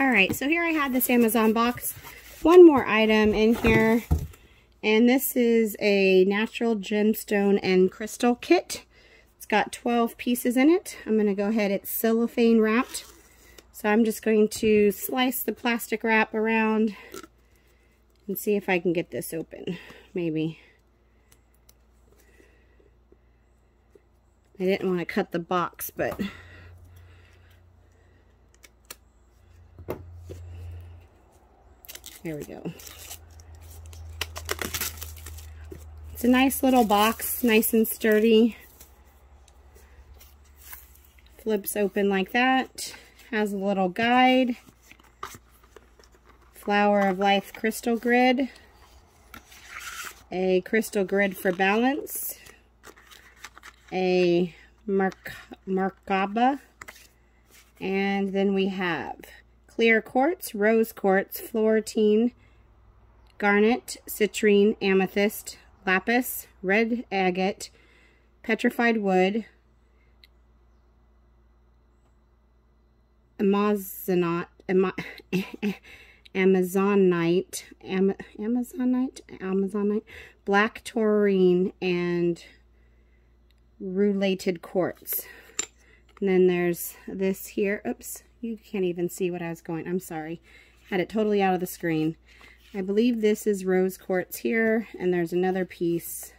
All right, so here I have this Amazon box. One more item in here, and this is a natural gemstone and crystal kit. It's got 12 pieces in it. I'm going to go ahead, it's cellophane wrapped. So I'm just going to slice the plastic wrap around and see if I can get this open, maybe. I didn't want to cut the box, but There we go. It's a nice little box, nice and sturdy. Flips open like that. Has a little guide. Flower of Life crystal grid. A crystal grid for balance. A Merk Merkaba. And then we have clear quartz, rose quartz, fluorine, garnet, citrine, amethyst, lapis, red agate, petrified wood, amazonite, amazonite, am, amazonite, amazonite, black taurine, and rutilated quartz. And then there's this here. Oops, you can't even see what I was going. I'm sorry. Had it totally out of the screen. I believe this is rose quartz here, and there's another piece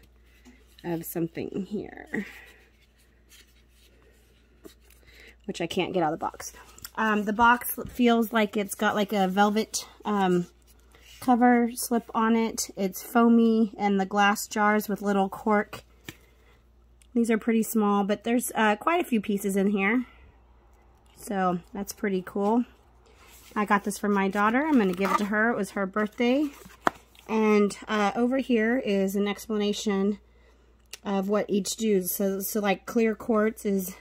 of something here, which I can't get out of the box. Um, the box feels like it's got like a velvet um, cover slip on it. It's foamy and the glass jars with little cork. These are pretty small, but there's uh, quite a few pieces in here. So that's pretty cool. I got this for my daughter. I'm going to give it to her. It was her birthday. And uh, over here is an explanation of what each does. So, so like clear quartz is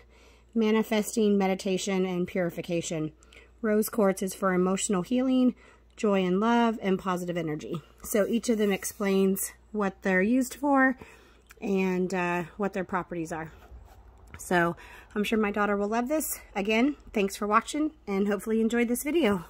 manifesting, meditation, and purification. Rose quartz is for emotional healing, joy and love, and positive energy. So each of them explains what they're used for and uh, what their properties are. So I'm sure my daughter will love this. Again, thanks for watching and hopefully you enjoyed this video.